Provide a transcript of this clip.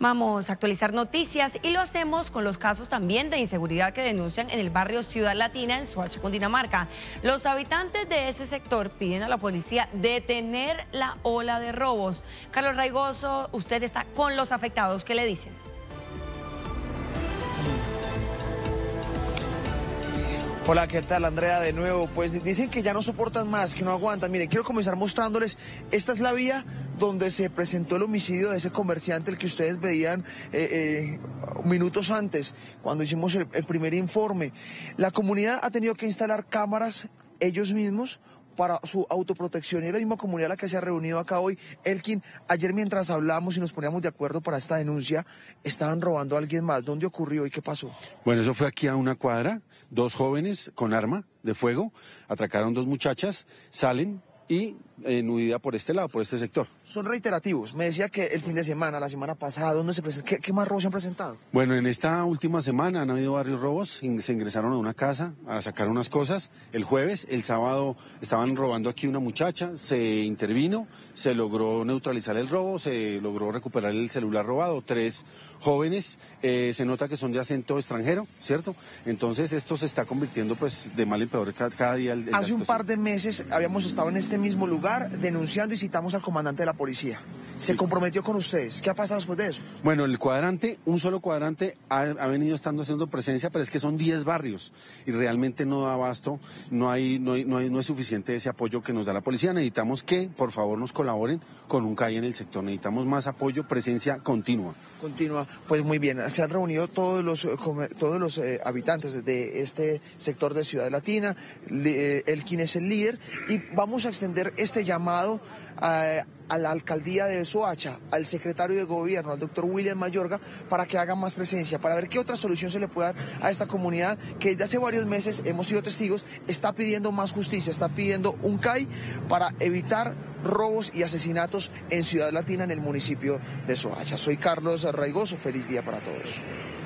Vamos a actualizar noticias y lo hacemos con los casos también de inseguridad que denuncian en el barrio Ciudad Latina en Soacha, Cundinamarca. Los habitantes de ese sector piden a la policía detener la ola de robos. Carlos Raigoso, usted está con los afectados. ¿Qué le dicen? Hola, ¿qué tal Andrea? De nuevo, pues dicen que ya no soportan más, que no aguantan. Mire, quiero comenzar mostrándoles, esta es la vía donde se presentó el homicidio de ese comerciante, el que ustedes veían eh, eh, minutos antes, cuando hicimos el, primer informe. La comunidad ha tenido que instalar cámaras ellos mismos para su autoprotección. Y es la misma comunidad la que se ha reunido acá hoy. Elkin, ayer mientras hablamos y nos poníamos de acuerdo para esta denuncia, estaban robando a alguien más. ¿Dónde ocurrió y qué pasó? Bueno, eso fue aquí a una cuadra. Dos jóvenes con arma de fuego atracaron dos muchachas, salen, y en huida por este lado, por este sector. Son reiterativos. Me decía que el fin de semana, la semana pasada, ¿dónde se ¿Qué, ¿Qué, más robos se han presentado? Bueno, en esta última semana han habido varios robos. Se ingresaron a una casa a sacar unas cosas. El jueves, el sábado, estaban robando aquí una muchacha. Se intervino, se logró neutralizar el robo, se logró recuperar el celular robado. Tres jóvenes, eh, se nota que son de acento extranjero, ¿cierto? Entonces esto se está convirtiendo pues de mal en peor cada, cada día. Hace un par de meses habíamos estado en este mismo lugar denunciando y citamos al comandante de la policía. Se comprometió con ustedes. ¿Qué ha pasado después de eso? Bueno, el cuadrante, un solo cuadrante ha, venido estando haciendo presencia, pero es que son 10 barrios y realmente no da abasto, no hay, no, hay, no, hay, no es suficiente ese apoyo que nos da la policía. Necesitamos que, por favor, nos colaboren con un CAI en el sector. Necesitamos más apoyo, presencia continua. Continua. Pues muy bien, se han reunido todos los, eh, todos los eh, habitantes de este sector de Ciudad Latina, eh, el quien es el líder, y vamos a extender este llamado a, a, la alcaldía de Soacha, al secretario de gobierno, al doctor William Mayorga, para que haga más presencia, para ver qué otra solución se le puede dar a esta comunidad que desde hace varios meses hemos sido testigos, está pidiendo más justicia, está pidiendo un CAI para evitar robos y asesinatos en Ciudad Latina, en el municipio de Soacha. Soy Carlos Raigoso, feliz día para todos.